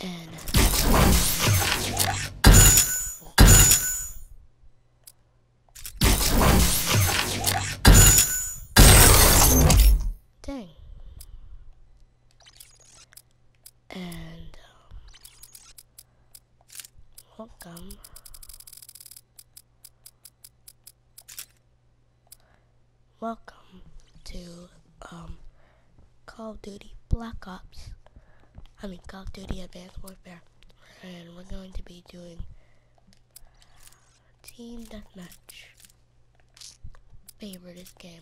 And dang. And um, welcome. Welcome to um, Call of Duty Black Ops. I mean Call of Duty Advanced Warfare. And we're going to be doing Team Deathmatch. Favorite game.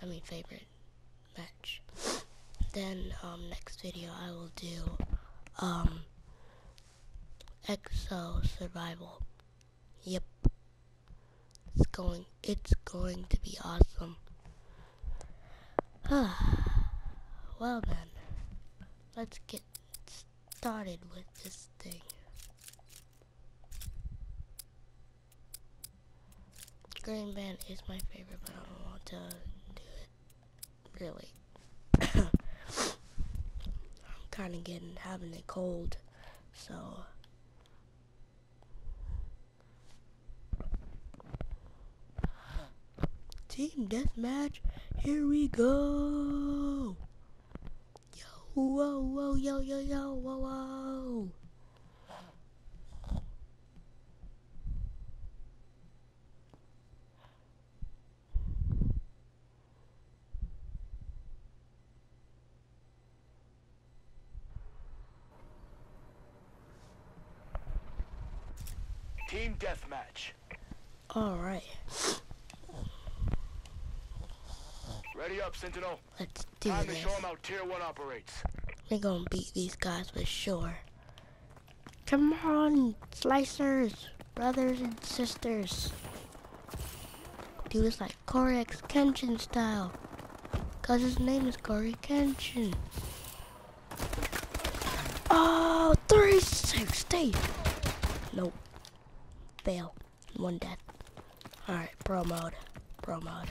I mean favorite match. Then um next video I will do um Exo Survival. Yep. It's going it's going to be awesome. well then, let's get started with this thing. Green Band is my favorite, but I don't want to do it really. I'm kind of getting having a cold, so. Team deathmatch, here we go. Whoa, whoa, yo, yo, yo, whoa, whoa. Team deathmatch. All right, Ready up, Sentinel. let's do Time to this. show 'em how Tier 1 operates. We're gonna beat these guys for sure. Come on, slicers, brothers and sisters. Do this like Corey X Kenshin style. Cause his name is Corey Kenshin. Oh, 360! Nope. Fail. One death. Alright, pro mode. Pro mode.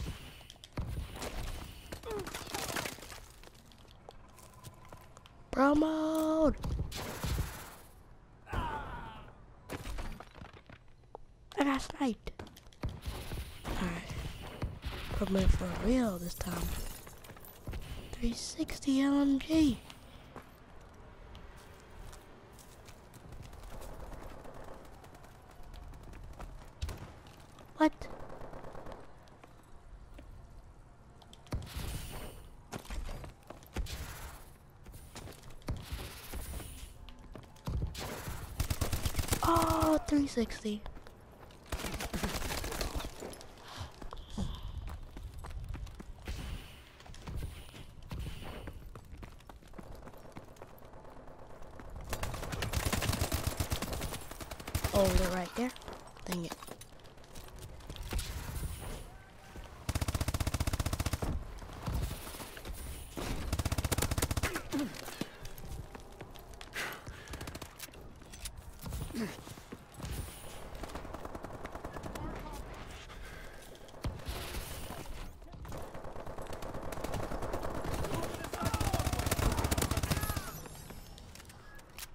Pro mode! I got sniped. Alright. Pro mode for real this time. 360 LMG. What? Oh, 360. Oh, they're right there. Dang it.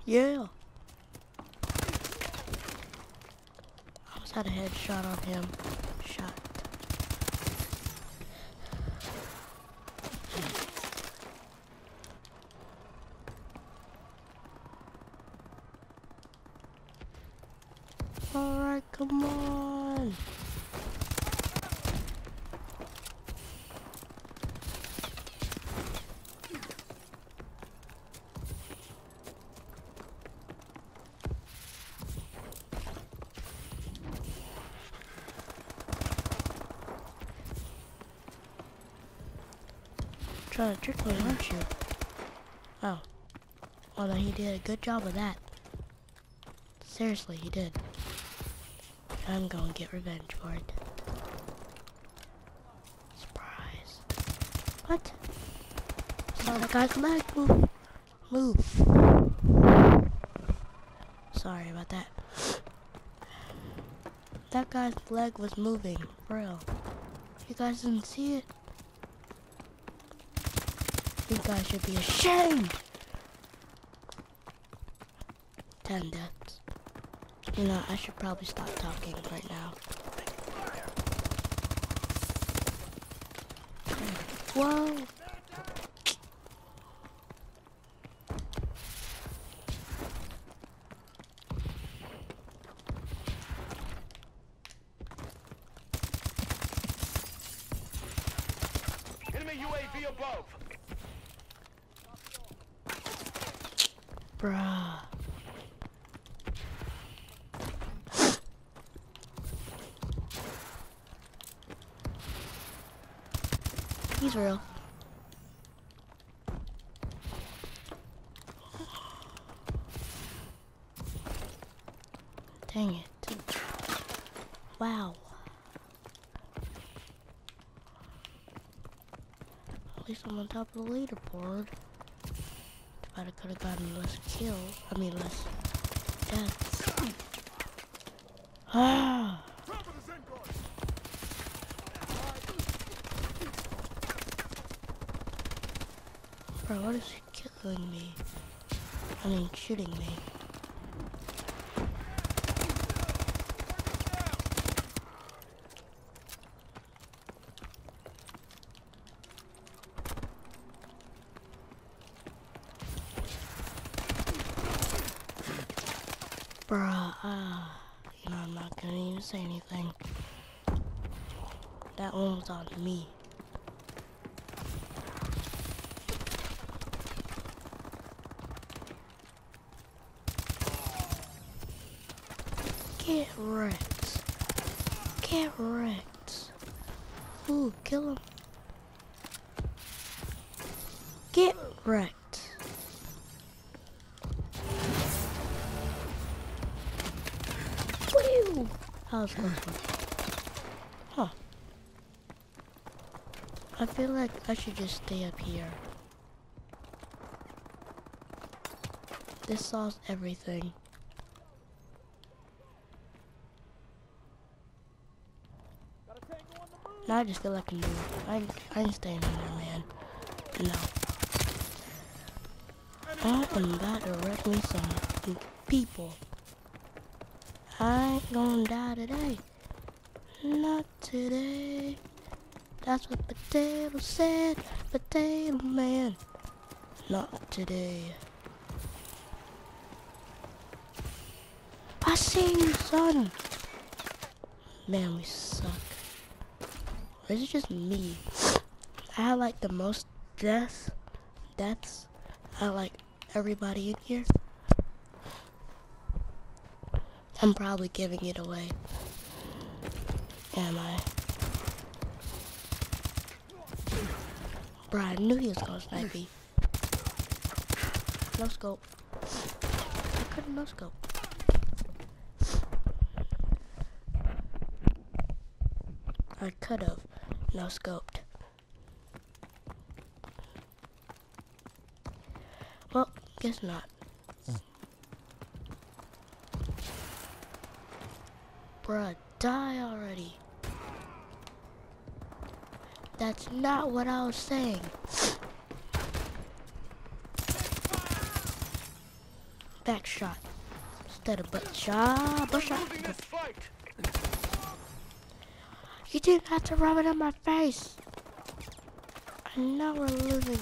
Yeah. I almost had a headshot on him. Shot. Alright, come on. Trying to trick me, aren't you? Oh. Well, then he did a good job of that. Seriously, he did. I'm going to get revenge for it. Surprise. What? Saw that guy's leg move. Move. Sorry about that. That guy's leg was moving, for real. You guys didn't see it? You guys should be ashamed. 10 deaths. You know, I should probably stop talking right now. Whoa! Enemy UAV above. Bruh. He's real. Dang it. Wow. At least I'm on top of the leaderboard. But I could have gotten less kill. I mean, less deaths. Ah! Bro, what is he killing me? I mean, shooting me. Bruh, ah, you know, I'm not gonna even say anything. That one was on me. Get wrecked. Get wrecked. Ooh, kill him. Get wrecked. One. Huh. I feel like I should just stay up here. This solves everything. Now I just feel like a noob. I, I staying in there, man. No. I am about to wreck me some people. I ain't gonna die today. Not today. That's what Potato said. Potato Man. Not today. I see you, son. Man, we suck. Or is it just me? I like the most deaths, deaths I like everybody in here. I'm probably giving it away. Am I? Bro, I knew he was gonna snipe me. No scope. I couldn't no scope. I could have no scoped. Well, guess not. Bruh, die already. That's not what I was saying. Back shot. Instead of butt shot. Butt shot. This fight. You didn't have to rub it in my face. I know we're losing.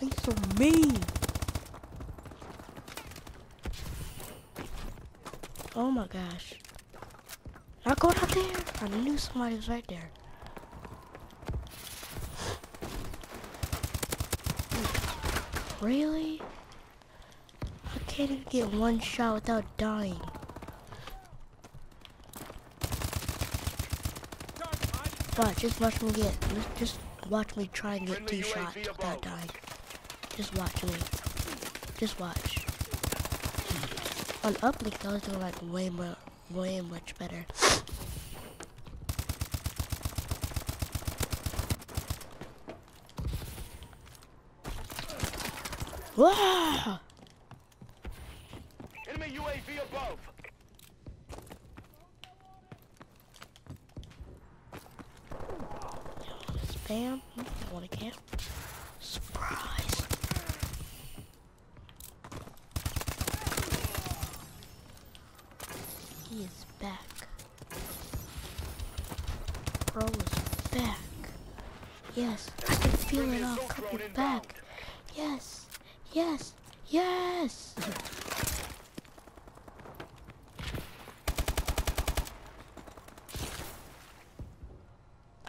You so mean? Oh my gosh. Not going out there. I knew somebody was right there. Really? I can't even get one shot without dying. Watch, just watch me get, just watch me try and get two shots without dying. Just watch me. Just watch. On uplink, I was doing like way more, way much better. Wow! Enemy UAV above. Spam. I want to camp. Surprise. Pro is back. Yes, I can feel it all coming back. Yes, yes, yes!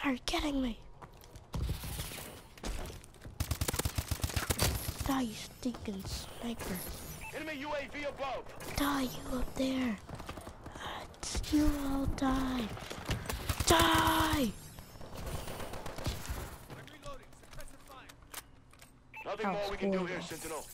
Are you kidding me? Die, you stinking sniper. Enemy UAV above. Die, you up there. Uh, you all die. Die! I'm reloading. Suppressive fire. Nothing That more we can do here. Sentinel.